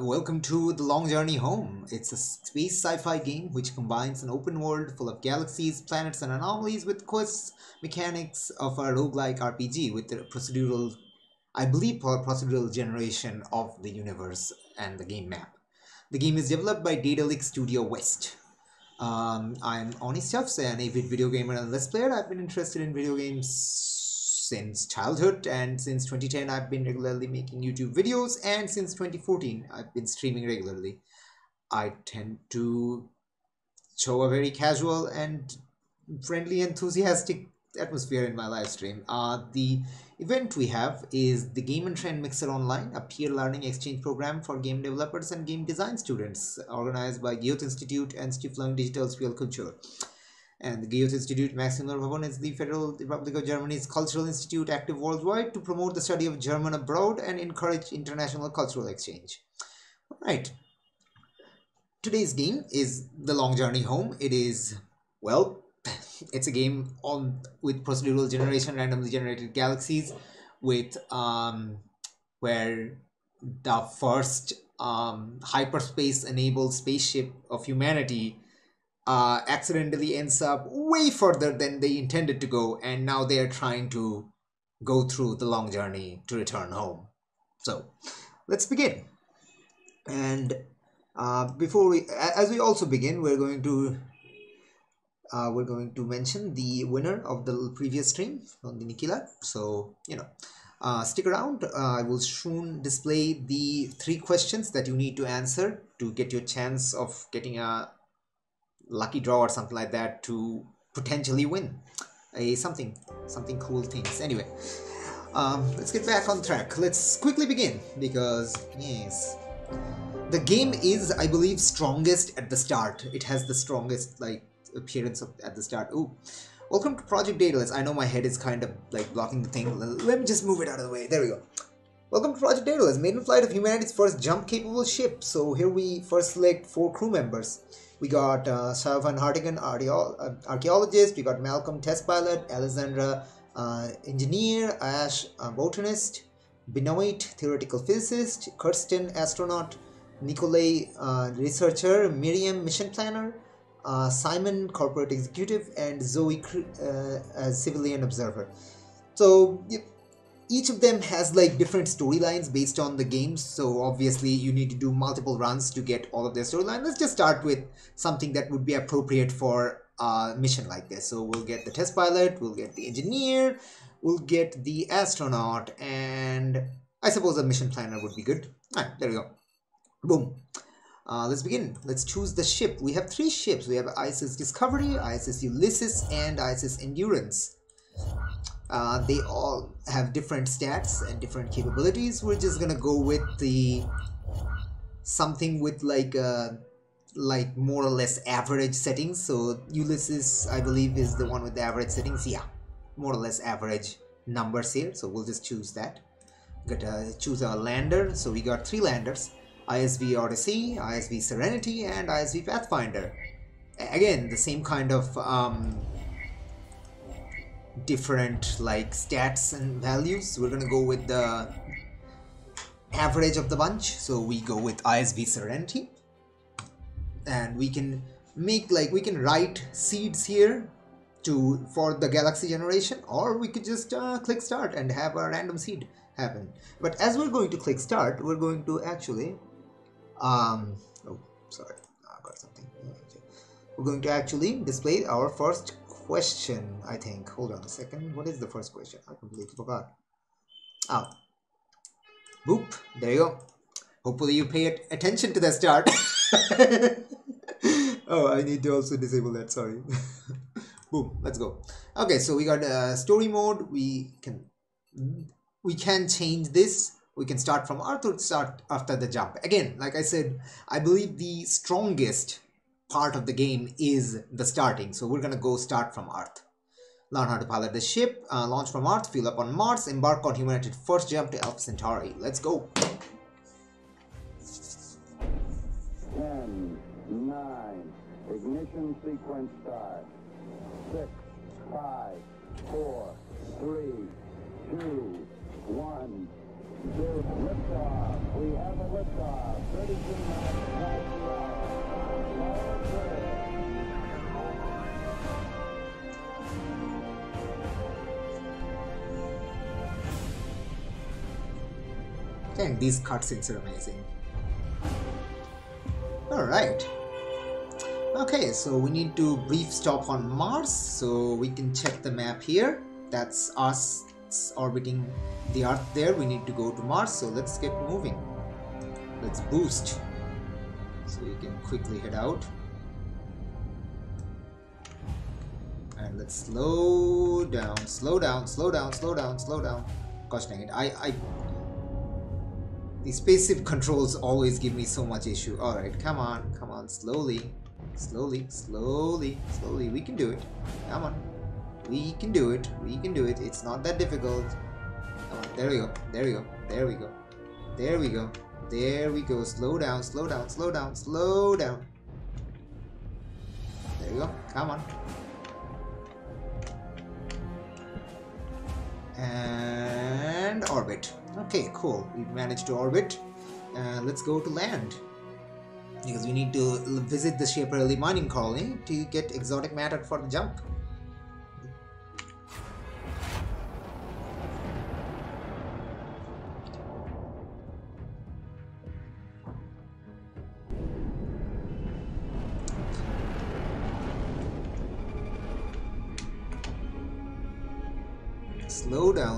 welcome to The Long Journey Home. It's a space sci fi game which combines an open world full of galaxies, planets, and anomalies with quests mechanics of a roguelike RPG with the procedural, I believe, procedural generation of the universe and the game map. The game is developed by Daedalic Studio West. Um, I'm Oni Stuffs, an avid video gamer and let's player. I've been interested in video games since childhood and since 2010 I've been regularly making YouTube videos and since 2014 I've been streaming regularly. I tend to show a very casual and friendly enthusiastic atmosphere in my live stream. Uh, the event we have is the Game and Trend Mixer Online, a peer learning exchange program for game developers and game design students organized by Goethe Institute and Stiftung Digital Spielkultur and the Goethe Institute Max Müller is the Federal Republic of Germany's cultural institute active worldwide to promote the study of German abroad and encourage international cultural exchange. All right. Today's game is The Long Journey Home. It is, well, it's a game on with procedural generation, randomly generated galaxies, with um, where the first um, hyperspace enabled spaceship of humanity uh, accidentally ends up way further than they intended to go, and now they are trying to go through the long journey to return home. So, let's begin. And uh, before we, as we also begin, we're going to uh, we're going to mention the winner of the previous stream on the Nikila. So you know, uh, stick around. Uh, I will soon display the three questions that you need to answer to get your chance of getting a lucky draw or something like that to potentially win a something something cool things. Anyway um, let's get back on track. Let's quickly begin because yes the game is i believe strongest at the start. It has the strongest like appearance of, at the start. Ooh. welcome to project daedalus. I know my head is kind of like blocking the thing. Let me just move it out of the way. There we go. Welcome to Project Daedalus, maiden flight of humanity's first jump-capable ship. So here we first select four crew members. We got uh, Sarah Van Hartigan, uh, archaeologist. We got Malcolm, test pilot. Alexandra, uh, engineer. Ash, uh, botanist. Benoit, theoretical physicist. Kirsten, astronaut. Nikolay, uh, researcher. Miriam, mission planner. Uh, Simon, corporate executive. And Zoe, civilian observer. So, each of them has like different storylines based on the games so obviously you need to do multiple runs to get all of their storyline let's just start with something that would be appropriate for a mission like this so we'll get the test pilot we'll get the engineer we'll get the astronaut and i suppose a mission planner would be good all right there we go boom uh, let's begin. Let's choose the ship. We have three ships. We have isis Discovery, isis Ulysses, and isis Endurance. Uh, they all have different stats and different capabilities. We're just gonna go with the something with like uh, like more or less average settings. So Ulysses, I believe, is the one with the average settings. Yeah, more or less average numbers here. So we'll just choose that. Gotta choose our lander. So we got three landers: ISV Odyssey, ISV Serenity, and ISV Pathfinder. Again, the same kind of um, different like stats and values. We're gonna go with the average of the bunch. So we go with ISV Serenity. And we can make like we can write seeds here to for the galaxy generation or we could just uh, click start and have a random seed happen but as we're going to click start we're going to actually um oh sorry I got something we're going to actually display our first question, I think. Hold on a second. What is the first question? I completely forgot. Oh. Boop. There you go. Hopefully you pay attention to the start. oh, I need to also disable that. Sorry. Boom. Let's go. Okay, so we got uh, story mode. We can we can change this. We can start from Earth or start after the jump. Again, like I said, I believe the strongest part of the game is the starting. So we're gonna go start from Earth. Learn how to pilot the ship, uh, launch from Earth, fuel up on Mars, embark on humanity's first jump to Alpha Centauri. Let's go. 10, 9, ignition sequence start. 6, 5, 4, 3, 2, 1, Zero. Liftoff. We have a liftoff. 32 knots Dang, these cutscenes are amazing. Alright. Okay, so we need to brief stop on Mars, so we can check the map here. That's us orbiting the Earth there. We need to go to Mars, so let's get moving. Let's boost. So we can quickly head out. And let's slow down, slow down, slow down, slow down, slow down. Gosh dang it, I, I the spaceship controls always give me so much issue. Alright, come on, come on, slowly. Slowly, slowly, slowly. We can do it. Come on. We can do it. We can do it. It's not that difficult. Come on, there we go. There we go. There we go. There we go. There we go. Slow down, slow down, slow down, slow down. There we go. Come on. And orbit. Okay, cool. We've managed to orbit. Uh, let's go to land. Because we need to visit the Shaperly mining colony to get exotic matter for the jump.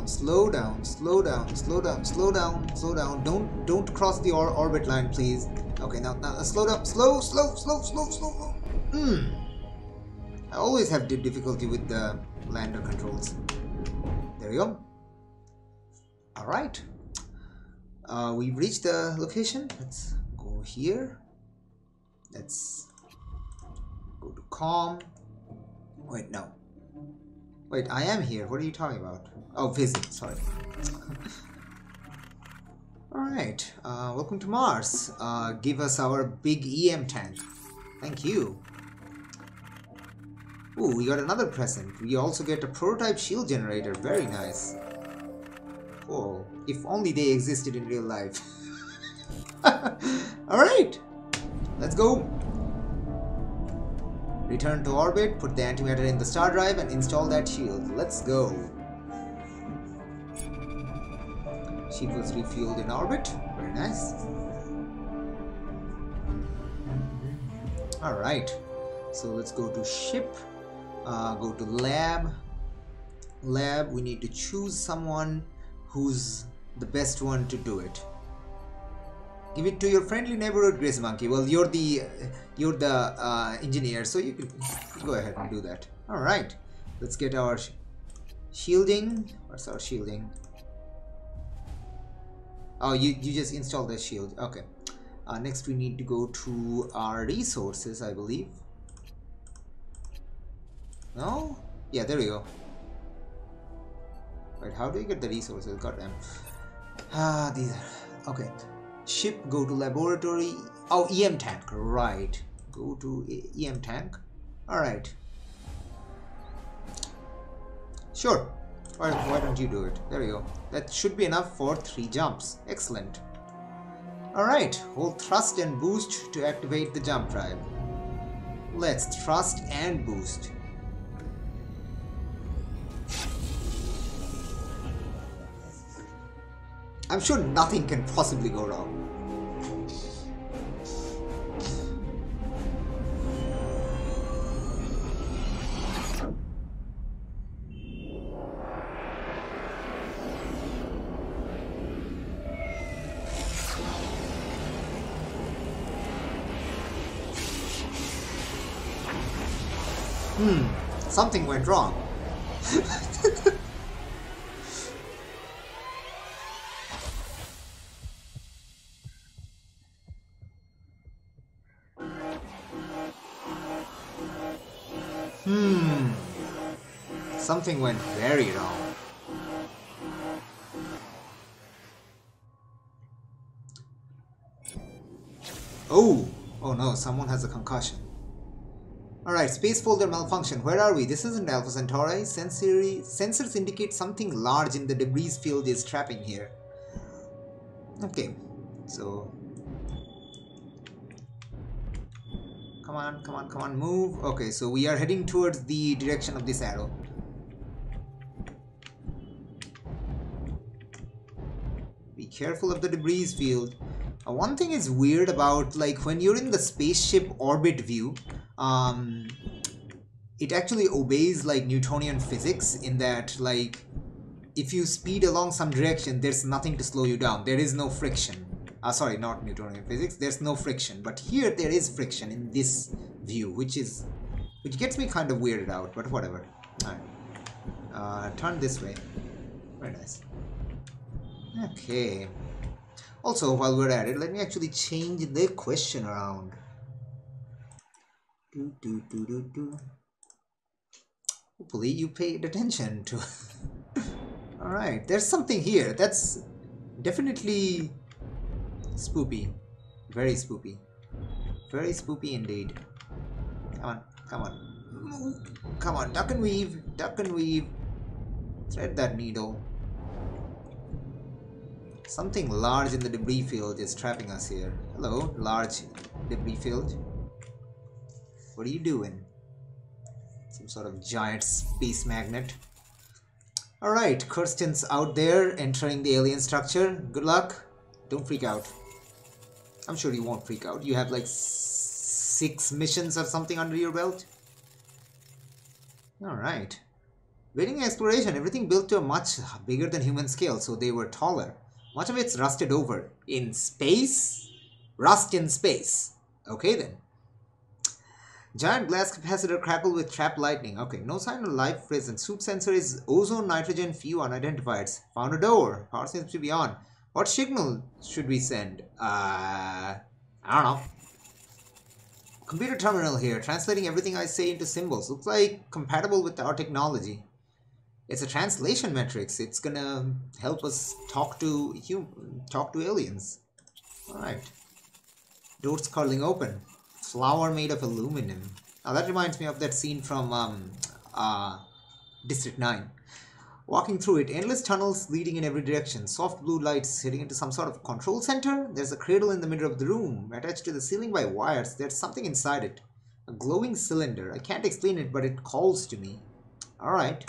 Slow down, slow down, slow down, slow down, slow down. Don't don't cross the or orbit line, please. Okay, now now slow down, slow, slow, slow, slow, slow. Hmm. I always have difficulty with the lander controls. There we go. All right. Uh, we've reached the location. Let's go here. Let's go to calm. Wait, no. Wait, I am here. What are you talking about? Oh, visit. Sorry. Alright, uh, welcome to Mars. Uh, give us our big EM tank. Thank you. Ooh, we got another present. We also get a prototype shield generator. Very nice. Cool. If only they existed in real life. Alright, let's go. Return to orbit, put the antimatter in the star drive and install that shield. Let's go. Ship was refueled in orbit. Very nice. Alright. So let's go to ship. Uh, go to lab. Lab, we need to choose someone who's the best one to do it. Give it to your friendly neighborhood Grace Monkey. Well, you're the you're the uh, engineer, so you can go ahead and do that. All right, let's get our sh shielding. What's our shielding? Oh, you you just installed the shield. Okay. Uh, next, we need to go to our resources, I believe. No? Yeah, there we go. Right, how do you get the resources? Goddamn. Ah, these are okay. Ship, go to laboratory. Oh, EM tank, right. Go to EM tank. Alright. Sure. Why, why don't you do it? There we go. That should be enough for three jumps. Excellent. Alright, hold thrust and boost to activate the jump drive. Let's thrust and boost. I'm sure nothing can possibly go wrong. Hmm, something went wrong. Something went very wrong. Oh! Oh no, someone has a concussion. Alright, space folder malfunction. Where are we? This isn't Alpha Centauri. Sensory, sensors indicate something large in the debris field is trapping here. Okay, so come on, come on, come on, move. Okay, so we are heading towards the direction of this arrow. Careful of the debris field. Uh, one thing is weird about like when you're in the spaceship orbit view, um, it actually obeys like Newtonian physics in that like if you speed along some direction, there's nothing to slow you down. There is no friction. Uh, sorry, not Newtonian physics. There's no friction. But here there is friction in this view, which is which gets me kind of weirded out. But whatever. Alright. Uh, turn this way. Very nice. Okay. Also, while we're at it, let me actually change the question around. Do, do, do, do, do. Hopefully you paid attention to Alright, there's something here. That's definitely spoopy. Very spoopy. Very spoopy indeed. Come on, come on. Come on, duck and weave, duck and weave. Thread that needle. Something large in the debris field is trapping us here. Hello, large debris field. What are you doing? Some sort of giant space magnet. Alright, Kirsten's out there entering the alien structure. Good luck. Don't freak out. I'm sure you won't freak out. You have like six missions or something under your belt. Alright. Waiting exploration, everything built to a much bigger than human scale, so they were taller. Much of it's rusted over. In space? Rust in space. Okay then. Giant glass capacitor crackled with trapped lightning. Okay, no sign of life present. Soup sensor is ozone, nitrogen, few unidentified. Found a door. Power seems to be on. What signal should we send? Uh, I don't know. Computer terminal here, translating everything I say into symbols. Looks like compatible with our technology. It's a translation matrix. It's gonna help us talk to hum talk to aliens. Alright. Doors curling open. Flower made of aluminum. Now that reminds me of that scene from um, uh, District 9. Walking through it, endless tunnels leading in every direction, soft blue lights heading into some sort of control center. There's a cradle in the middle of the room, attached to the ceiling by wires. There's something inside it. A glowing cylinder. I can't explain it, but it calls to me. Alright.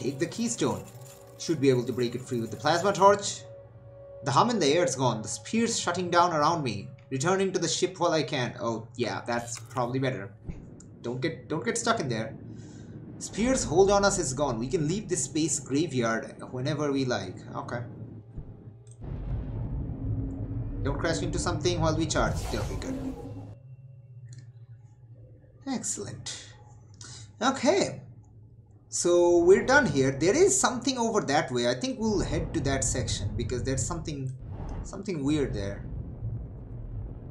Take the keystone. Should be able to break it free with the plasma torch. The hum in the air is gone. The spear's shutting down around me. Returning to the ship while I can. Oh, yeah, that's probably better. Don't get don't get stuck in there. Spear's hold on us is gone. We can leave this space graveyard whenever we like. Okay. Don't crash into something while we charge. That'll be good. Excellent. Okay. So we're done here. There is something over that way. I think we'll head to that section because there's something something weird there.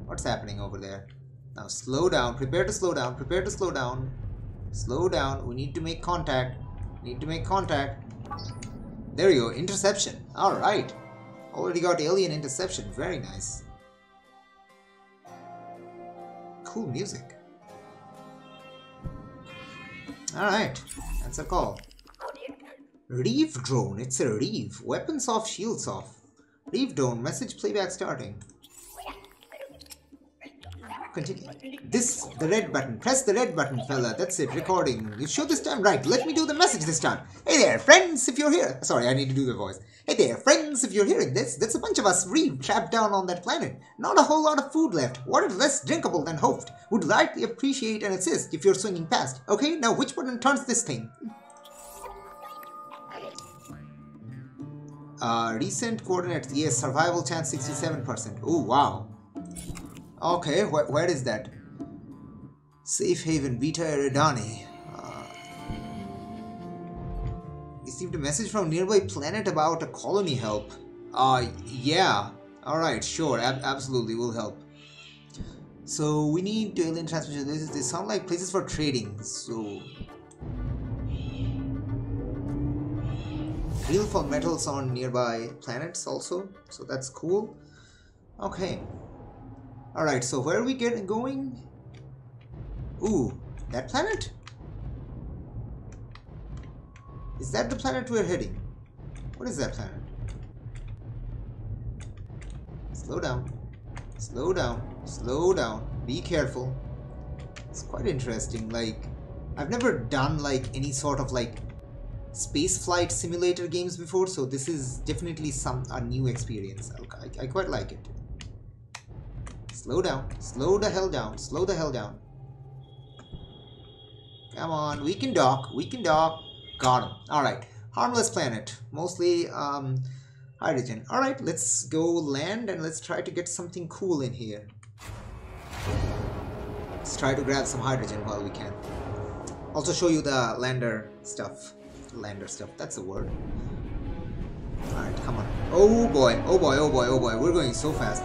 What's happening over there? Now slow down. Prepare to slow down. Prepare to slow down. Slow down. We need to make contact. Need to make contact. There you go. Interception. Alright. Already got alien interception. Very nice. Cool music. Alright. That's a call. Reeve drone. It's a Reeve. Weapons off, shields off. Reeve drone. Message playback starting. Continue. This, the red button. Press the red button, fella. That's it. Recording. You sure this time? Right. Let me do the message this time. Hey there, friends, if you're here. Sorry, I need to do the voice. Hey there, friends, if you're hearing this, there's a bunch of us Reeve trapped down on that planet. Not a whole lot of food left. Water less drinkable than hoped. Would likely appreciate an assist if you're swinging past. Okay, now which button turns this thing? Uh, recent coordinates. Yes, survival chance 67%. Oh, wow. Okay, wh where is that? Safe haven, Beta Eridani. Received a message from nearby planet about a colony help. Uh, yeah. Alright, sure, ab absolutely, will help. So, we need to alien transmission. This, they sound like places for trading, so... Drill for metals on nearby planets also, so that's cool. Okay. Alright, so where are we getting going? Ooh, that planet? Is that the planet we're heading? What is that planet? Slow down. Slow down. Slow down. Be careful. It's quite interesting. Like, I've never done like any sort of like space flight simulator games before, so this is definitely some a new experience. I, I quite like it. Slow down. Slow the hell down. Slow the hell down. Come on, we can dock. We can dock. Got him. All right. Harmless planet. Mostly um, hydrogen. All right, let's go land and let's try to get something cool in here. Let's try to grab some hydrogen while we can. Also show you the lander stuff. Lander stuff, that's a word. Alright, come on. Oh boy, oh boy, oh boy, oh boy. We're going so fast.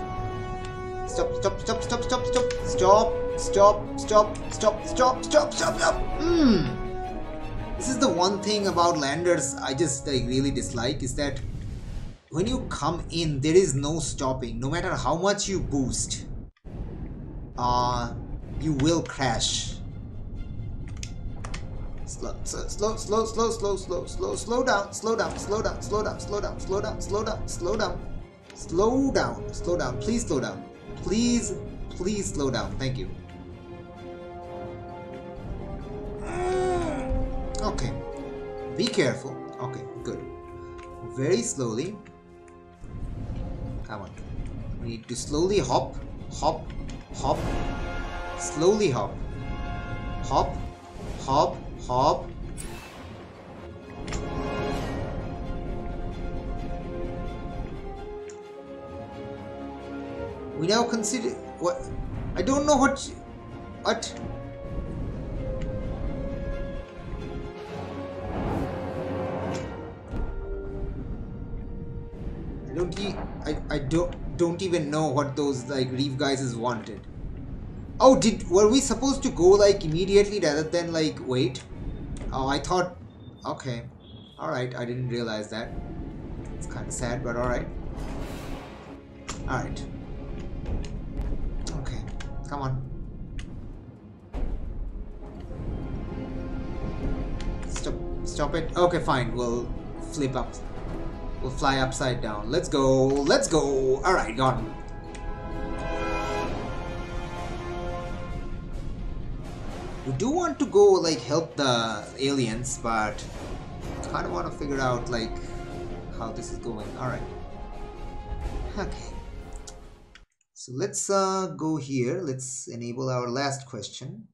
Stop, stop, stop, stop, stop, stop. Stop, stop, stop, stop, stop, stop, stop, stop. Stop! This is the one thing about landers I just like really dislike is that when you come in there is no stopping. No matter how much you boost uh you will crash. Slow slow slow slow slow slow slow slow slow down slow down slow down slow down slow down slow down slow down slow down. Slow down slow down please slow down. Please please slow down. Thank you Okay. Be careful. Okay, good. Very slowly. Come on. We need to slowly hop, hop, hop. Slowly hop. Hop, hop, hop. We now consider what I don't know what what don't e I, I don't don't even know what those like Reeve guys is wanted. Oh, did were we supposed to go like immediately rather than like wait? Oh, I thought. Okay, all right. I didn't realize that. It's kind of sad, but all right. All right. Okay, come on. Stop. Stop it. Okay, fine. We'll flip up We'll fly upside down. Let's go. Let's go. Alright, got him. We do want to go, like, help the aliens, but kind of want to figure out, like, how this is going. Alright. Okay. So let's uh, go here. Let's enable our last question.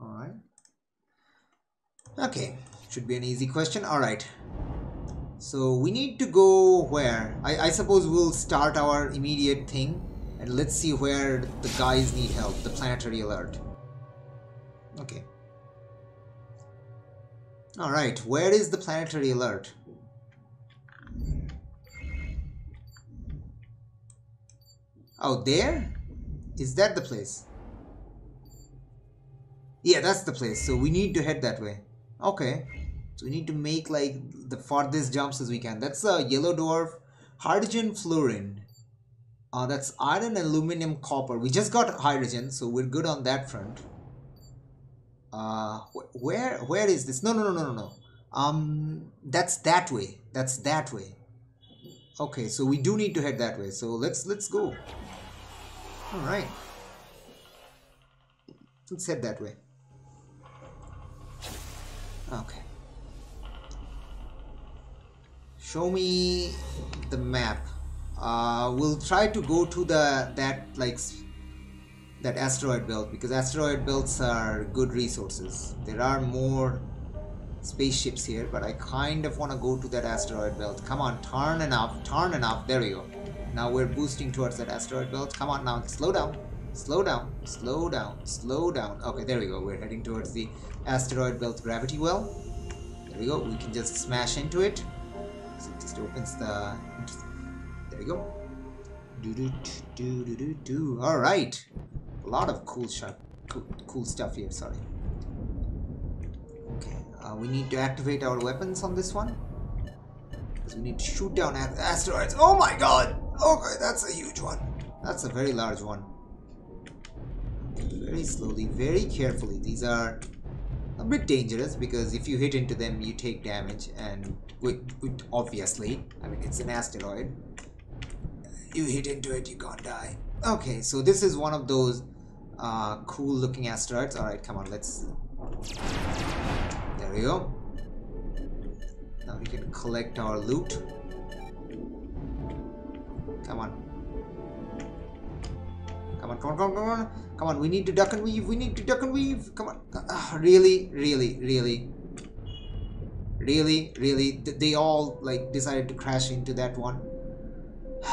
Alright. Okay. Should be an easy question. Alright. So we need to go where? I, I suppose we'll start our immediate thing and let's see where the guys need help, the planetary alert. Okay. Alright, where is the planetary alert? Oh, there? Is that the place? Yeah, that's the place. So we need to head that way. Okay. So we need to make like the farthest jumps as we can. That's a yellow dwarf, hydrogen fluorine. Uh, that's iron, aluminum, copper. We just got hydrogen, so we're good on that front. Uh, wh where where is this? No, no, no, no, no, no. Um, that's that way. That's that way. Okay, so we do need to head that way. So let's let's go. All right. Let's head that way. Okay. Show me the map. Uh, we'll try to go to the that like that asteroid belt because asteroid belts are good resources. There are more spaceships here but I kind of want to go to that asteroid belt. Come on turn enough turn enough there we go. Now we're boosting towards that asteroid belt. Come on now slow down. Slow down. Slow down. Slow down. Okay there we go. We're heading towards the asteroid belt gravity well. There we go. We can just smash into it it just opens the there you go. Do do do do do do all right. A lot of cool shot cool, cool stuff here sorry. Okay uh, we need to activate our weapons on this one. Because we need to shoot down asteroids. Oh my god! Okay that's a huge one. That's a very large one. Very slowly very carefully. These are a bit dangerous because if you hit into them you take damage and obviously I mean it's an asteroid You hit into it, you can't die. Okay, so this is one of those uh, cool looking asteroids. Alright, come on, let's... There we go. Now we can collect our loot. Come on. Come on, come on, come on, come on. Come on, we need to duck and weave. We need to duck and weave. Come on. Ah, really, really, really. Really, really. Th- They all like decided to crash into that one.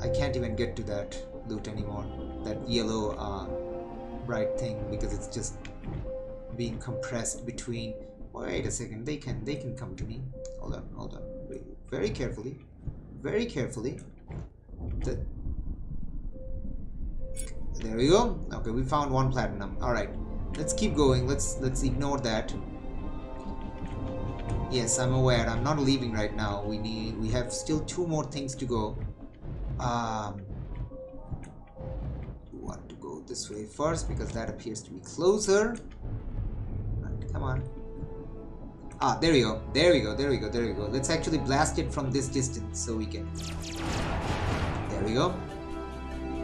I can't even get to that loot anymore. That yellow uh, bright thing because it's just being compressed between. Wait a second. They can they can come to me. Hold on, hold on. Very carefully, very carefully. The, there we go. Okay, we found one platinum. All right, let's keep going. Let's let's ignore that. Yes, I'm aware. I'm not leaving right now. We need. We have still two more things to go. Um, want to go this way first because that appears to be closer. Right, come on. Ah, there we go. There we go. There we go. There we go. Let's actually blast it from this distance so we can. There we go.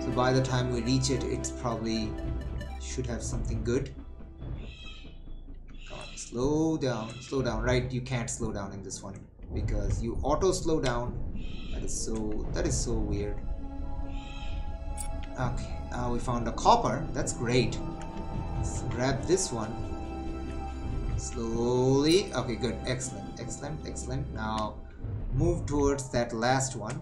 So by the time we reach it, it's probably should have something good. On, slow down, slow down. Right, you can't slow down in this one because you auto slow down. That is so. That is so weird. Okay, now we found a copper. That's great. Let's grab this one. Slowly. Okay, good. Excellent, excellent, excellent. Now move towards that last one.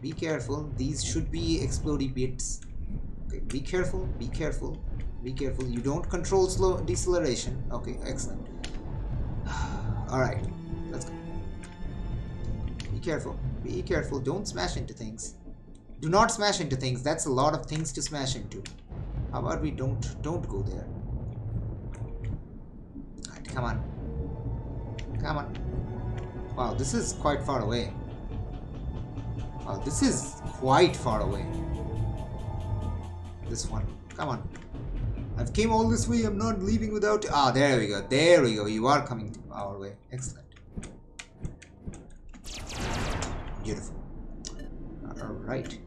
Be careful. These should be explodey bits. Okay, be careful, be careful, be careful. You don't control slow deceleration. Okay, excellent. Alright, let's go. Be careful, be careful. Don't smash into things. Do not smash into things. That's a lot of things to smash into. How about we don't don't go there? Alright, come on. Come on. Wow, this is quite far away. Wow, this is quite far away. This one. Come on. I've came all this way. I'm not leaving without... Ah, there we go. There we go. You are coming our way. Excellent. Beautiful. Alright.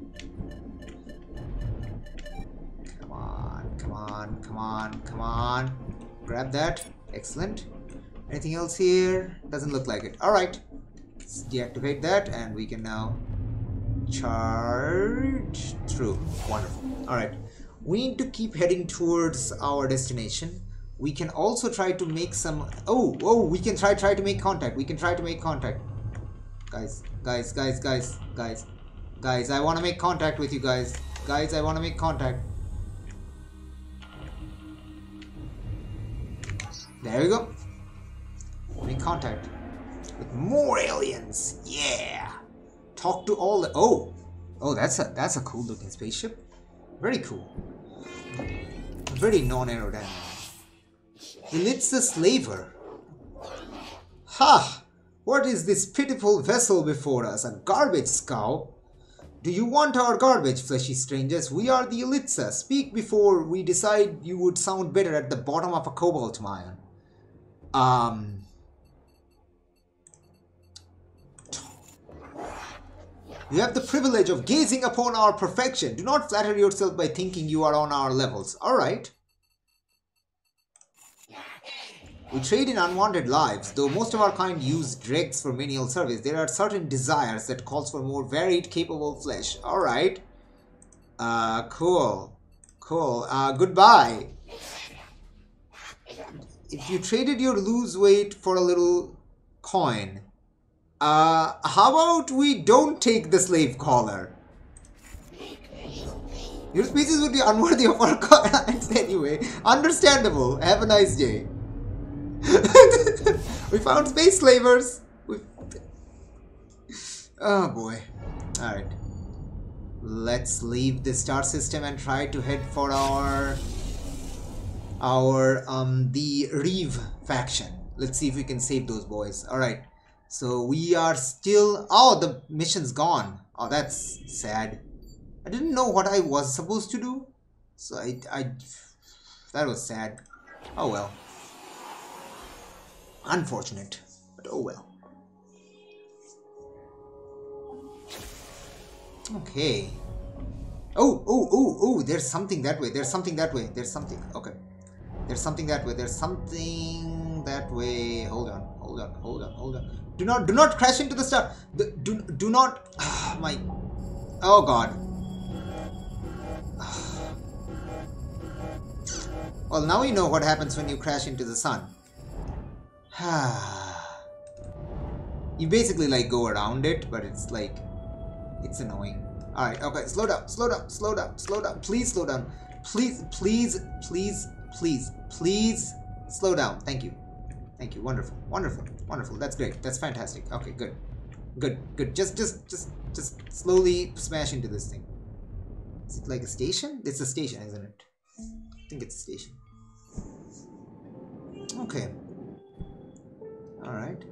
Come on. Come on. Come on. Come on. Grab that. Excellent. Anything else here? Doesn't look like it. Alright. Let's deactivate that and we can now charge through. Wonderful. Alright. We need to keep heading towards our destination. We can also try to make some... Oh, oh, we can try try to make contact. We can try to make contact. Guys, guys, guys, guys, guys. Guys, I want to make contact with you guys. Guys, I want to make contact. There we go. Make contact with more aliens. Yeah. Talk to all the. Oh, oh, that's a that's a cool looking spaceship. Very cool. Very non-aerodynamic. Ilitza slaver. Ha! What is this pitiful vessel before us? A garbage scow? Do you want our garbage, fleshy strangers? We are the Ilitza. Speak before we decide you would sound better at the bottom of a cobalt mine. Um. You have the privilege of gazing upon our perfection. Do not flatter yourself by thinking you are on our levels. Alright. We trade in unwanted lives. Though most of our kind use dregs for menial service, there are certain desires that calls for more varied, capable flesh. Alright. Uh, cool. Cool. Uh, goodbye. If you traded your lose weight for a little coin, uh, how about we don't take the slave collar? Your species would be unworthy of our clients anyway. Understandable. Have a nice day. we found space slavers. We... Oh boy. Alright. Let's leave the star system and try to head for our our um the Reeve faction. Let's see if we can save those boys. Alright. So we are still... Oh, the mission's gone. Oh, that's sad. I didn't know what I was supposed to do. So I... I that was sad. Oh well. Unfortunate, but oh well. Okay. Oh, oh, oh, oh, there's something that way. There's something that way. There's something. Okay. There's something that way. There's something that way. Hold on, hold on, hold on, hold on. Do not do not crash into the star. Do do, do not ah, my Oh god. Ah. Well, now you know what happens when you crash into the sun. Ah. you basically like go around it, but it's like it's annoying. Alright, okay, slow down, slow down, slow down, slow down. Please slow down. Please, please, please, please, please slow down. Thank you. Thank you. Wonderful. Wonderful. Wonderful. That's great. That's fantastic. Okay, good. Good, good. Just just just just slowly smash into this thing. Is it like a station? It's a station, isn't it? I think it's a station. Okay. Alright.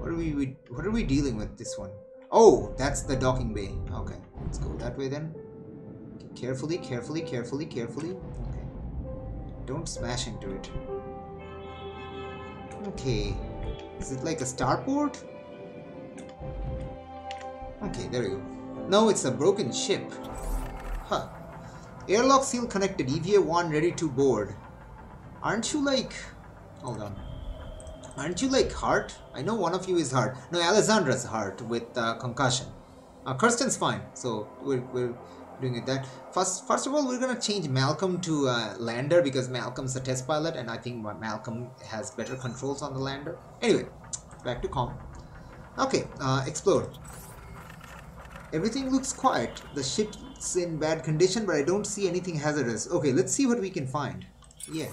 What are we what are we dealing with this one? Oh, that's the docking bay. Okay, let's go that way then. Carefully, carefully, carefully, carefully. Okay. Don't smash into it. Okay. Is it like a starport? Okay, there you go. No, it's a broken ship. Huh. Airlock seal connected. EVA-1 ready to board. Aren't you like... Hold on. Aren't you like Hart? I know one of you is Hart. No, Alessandra's Hart with uh, concussion. Uh, Kirsten's fine, so we're, we're doing it that. First, first of all, we're gonna change Malcolm to uh, lander because Malcolm's a test pilot, and I think Malcolm has better controls on the lander. Anyway, back to com. Okay, uh, explore. Everything looks quiet. The ship's in bad condition, but I don't see anything hazardous. Okay, let's see what we can find. Yeah.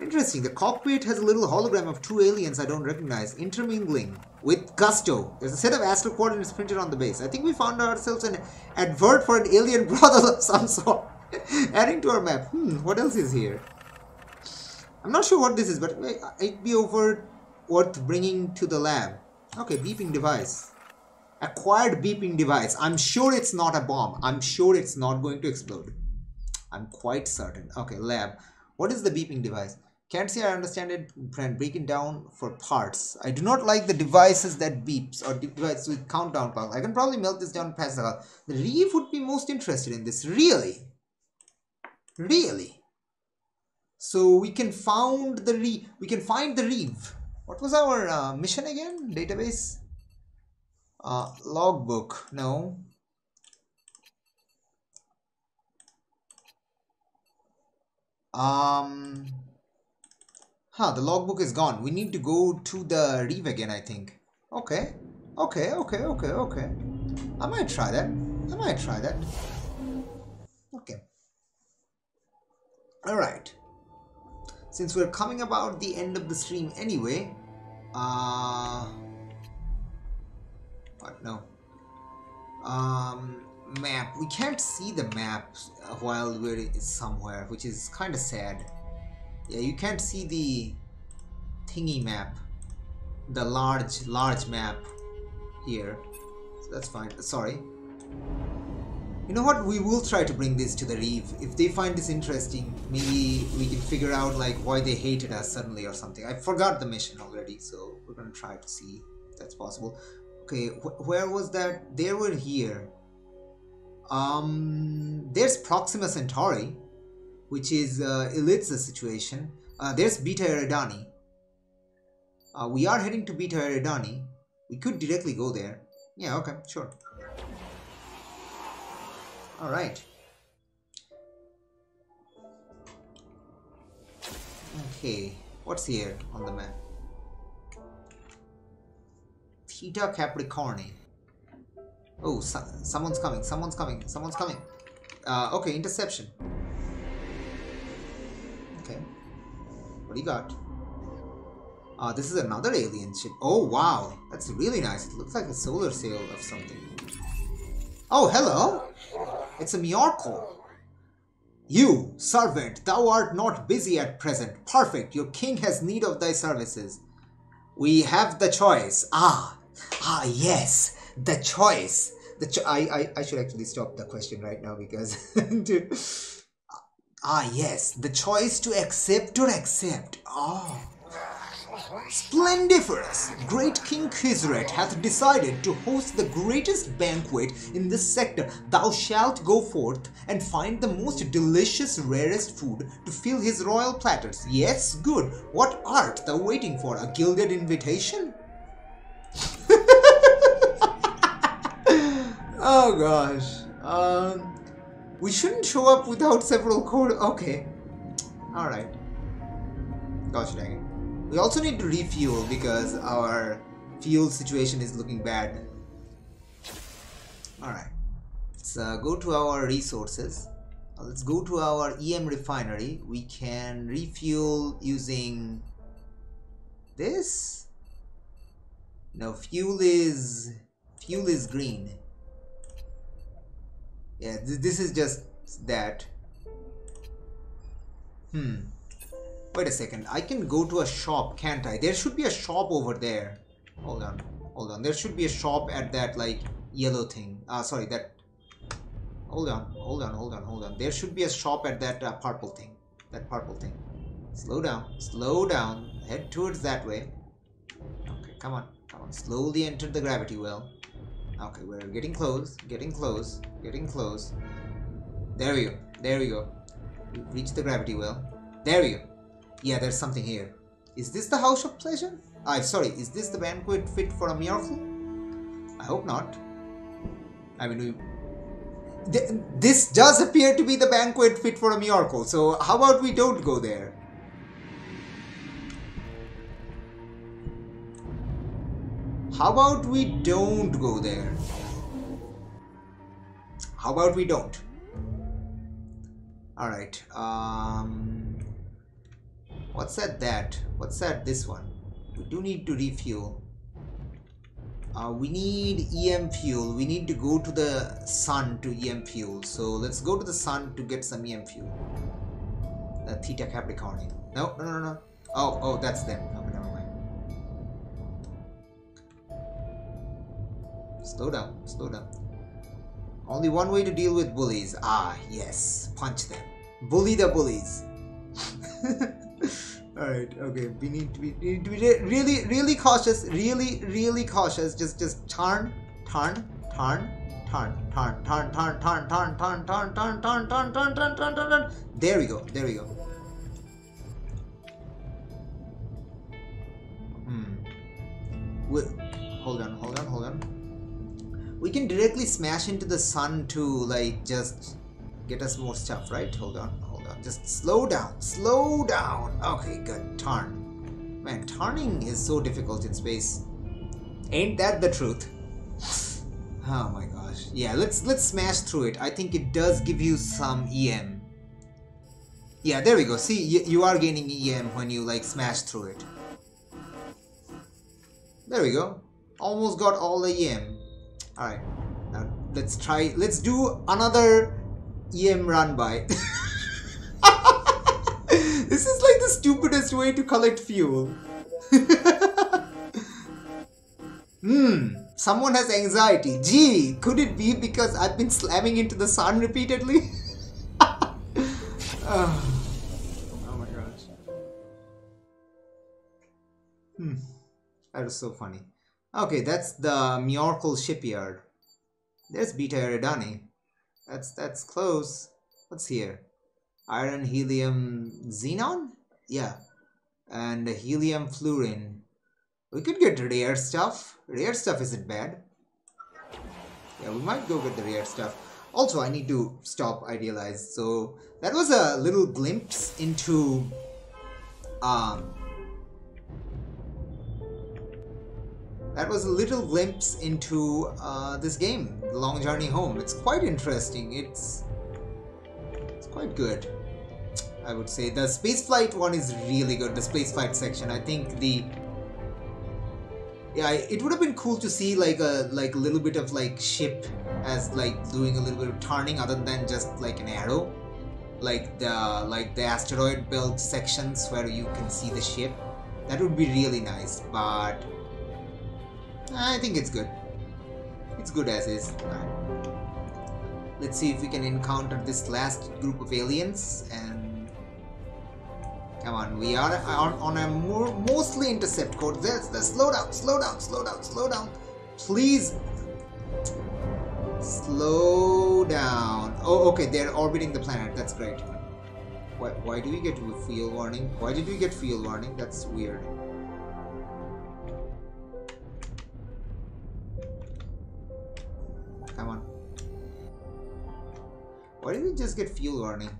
Interesting. The cockpit has a little hologram of two aliens I don't recognize, intermingling with gusto. There's a set of astral coordinates printed on the base. I think we found ourselves an advert for an alien brothel of some sort. Adding to our map. Hmm, what else is here? I'm not sure what this is, but it'd be over worth bringing to the lab. Okay, beeping device. Acquired beeping device. I'm sure it's not a bomb. I'm sure it's not going to explode. I'm quite certain. Okay, lab. What is the beeping device? Can't say I understand it and break it down for parts. I do not like the devices that beeps or devices with countdown clock. I can probably melt this down past the The Reeve would be most interested in this. Really? Really? So we can found the Reeve. We can find the Reeve. What was our uh, mission again? Database? Uh, logbook. No. Um Huh, the logbook is gone. We need to go to the Reeve again, I think. Okay. Okay, okay, okay, okay. I might try that. I might try that. Okay. Alright. Since we're coming about the end of the stream anyway, uh... What? No. Um, map. We can't see the map while we're somewhere, which is kind of sad. Yeah, you can't see the thingy map, the large, large map here. So that's fine. Sorry. You know what? We will try to bring this to the Reeve. If they find this interesting, maybe we can figure out like why they hated us suddenly or something. I forgot the mission already, so we're gonna try to see if that's possible. Okay, wh where was that? They were here. Um, there's Proxima Centauri which is uh, Ilitza's situation. Uh, there's Beta Eridani. Uh, we are heading to Beta Eridani. We could directly go there. Yeah, okay, sure. Alright. Okay, what's here on the map? Theta Capricorni. Oh, so someone's coming, someone's coming, someone's coming. Uh, okay, interception. What do you got? Uh, this is another alien ship. Oh, wow. That's really nice. It looks like a solar sail of something. Oh, hello. It's a Miorco. You, servant, thou art not busy at present. Perfect. Your king has need of thy services. We have the choice. Ah, ah, yes, the choice. The cho I, I, I should actually stop the question right now because Ah, yes, the choice to accept or accept. Oh. Splendiferous! Great King Kisret hath decided to host the greatest banquet in this sector. Thou shalt go forth and find the most delicious, rarest food to fill his royal platters. Yes, good. What art thou waiting for? A gilded invitation? oh gosh. Um, we shouldn't show up without several code. Okay. Alright. Gosh dang it. We also need to refuel because our fuel situation is looking bad. Alright. Let's uh, go to our resources. Uh, let's go to our EM refinery. We can refuel using this. No, fuel is fuel is green. Yeah, th this is just that. Hmm. Wait a second. I can go to a shop, can't I? There should be a shop over there. Hold on. Hold on. There should be a shop at that, like, yellow thing. Uh, sorry, that... Hold on. Hold on, hold on, hold on. There should be a shop at that uh, purple thing. That purple thing. Slow down. Slow down. Head towards that way. Okay, come on. Come on. Slowly enter the gravity well. Okay, we're getting close. Getting close. Getting close. There we go. There we go. We've reached the gravity well. There we go. Yeah, there's something here. Is this the House of Pleasure? I'm sorry, is this the banquet fit for a miracle? I hope not. I mean, we... Th this does appear to be the banquet fit for a miracle, so how about we don't go there? How about we don't go there? How about we don't? Alright, um... What's that that? What's that this one? We do need to refuel. Uh, we need EM fuel. We need to go to the sun to EM fuel. So let's go to the sun to get some EM fuel. The Theta Capricorn. No, no, no, no. Oh, oh, that's them. Slow down, slow down. Only one way to deal with bullies. Ah, yes. Punch them. Bully the bullies. Alright, okay, we need to be, need to be really, really cautious, really, really cautious. Just, just turn, turn, turn, turn, turn, turn, turn, turn, turn, turn, turn, turn, turn, turn, turn, turn, turn, turn. There we go, there we go. We can directly smash into the sun to like just get us more stuff, right? Hold on, hold on. just slow down. Slow down. Okay, good. Turn. Man, turning is so difficult in space. Ain't that the truth? Oh my gosh. Yeah, let's let's smash through it. I think it does give you some EM. Yeah, there we go. See, you, you are gaining EM when you like smash through it. There we go. Almost got all the EM. Alright. Now let's try let's do another EM run by. This is like the stupidest way to collect fuel. Hmm, someone has anxiety. Gee, could it be because I've been slamming into the sun repeatedly? oh. oh my gosh. Hmm, that was so funny. Okay, that's the Miracle shipyard. There's Beta Eridani. That's that's close. What's here? iron helium xenon yeah and helium fluorine we could get rare stuff rare stuff isn't bad yeah we might go get the rare stuff also i need to stop idealize so that was a little glimpse into um that was a little glimpse into uh, this game, The Long Journey Home. It's quite interesting. It's it's quite good. I would say. The spaceflight one is really good, the spaceflight section. I think the yeah, it would have been cool to see like a like a little bit of like ship as like doing a little bit of turning other than just like an arrow. Like the like the asteroid belt sections where you can see the ship. That would be really nice, but I think it's good. It's good as is. Let's see if we can encounter this last group of aliens and Come on, we are on, a more, mostly intercept code. There's the slow down, slow down, slow down, slow down. Please slow down. Oh, okay, they're orbiting the planet. That's great. Why, why do we get fuel warning? Why did we get fuel warning? That's weird. Why did we just get fuel warning?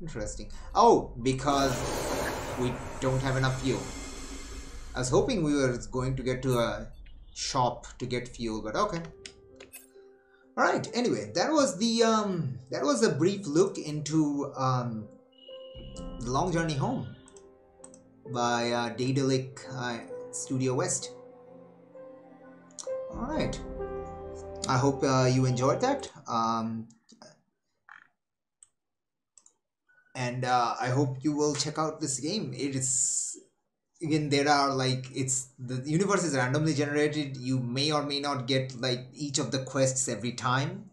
Interesting. Oh, because we don't have enough fuel. I was hoping we were going to get to a shop to get fuel, but okay. Alright, anyway, that was the um that was a brief look into um The Long Journey Home by uh, Daedalic uh, Studio West. Alright. I hope uh, you enjoyed that. Um, and uh, I hope you will check out this game. It is again there are like it's the universe is randomly generated. You may or may not get like each of the quests every time.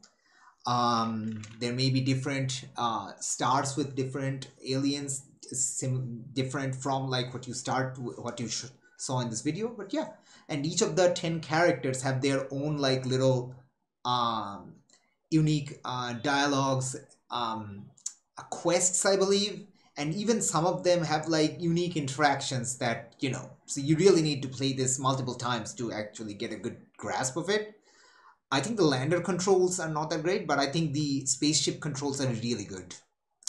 Um, there may be different uh, starts with different aliens, sim- different from like what you start what you saw in this video. But yeah, and each of the ten characters have their own like little um, unique uh, dialogues. Um, quests i believe and even some of them have like unique interactions that you know so you really need to play this multiple times to actually get a good grasp of it. I think the lander controls are not that great but i think the spaceship controls are really good.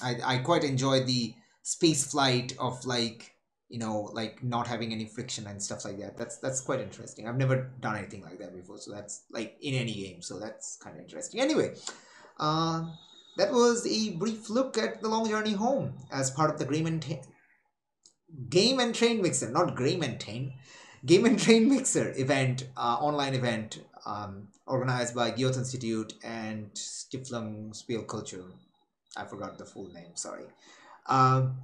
I, I quite enjoy the space flight of like you know like not having any friction and stuff like that. That's that's quite interesting. I've never done anything like that before so that's like in any game so that's kind of interesting. Anyway uh that was a brief look at the long journey home as part of the game and, game and train mixer not game and train game and train mixer event uh, online event um, organized by Goethe Institute and Stiftung Spielkultur. I forgot the full name, sorry. Um,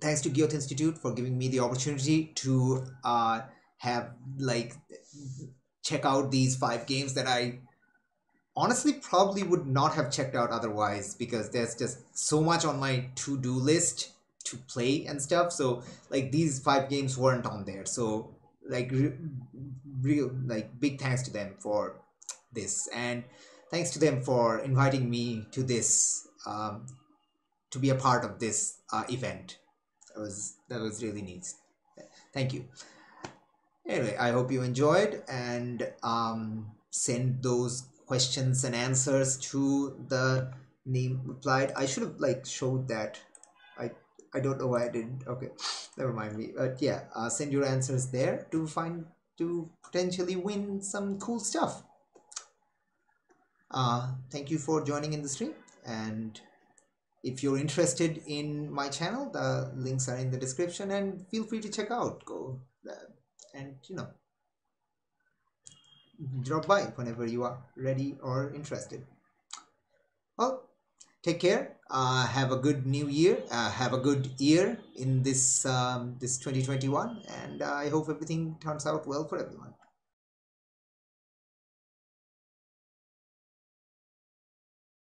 thanks to Goethe Institute for giving me the opportunity to uh, have like check out these five games that I honestly probably would not have checked out otherwise because there's just so much on my to-do list to play and stuff. So like these five games weren't on there. So like re- real like big thanks to them for this. And thanks to them for inviting me to this um, to be a part of this uh, event. That was that was really neat. Thank you. Anyway i hope you enjoyed and um, send those questions and answers to the name replied. I should have like showed that. I i don't know why i didn't. Okay never mind. Me but yeah uh, send your answers there to find to potentially win some cool stuff. Uh thank you for joining in the stream. And if you're interested in my channel the links are in the description. And feel free to check out. Go uh, and you know drop by whenever you are ready or interested. Well take care. Uh, have a good new year. Uh, have a good year in this um, this 2021 and i hope everything turns out well for everyone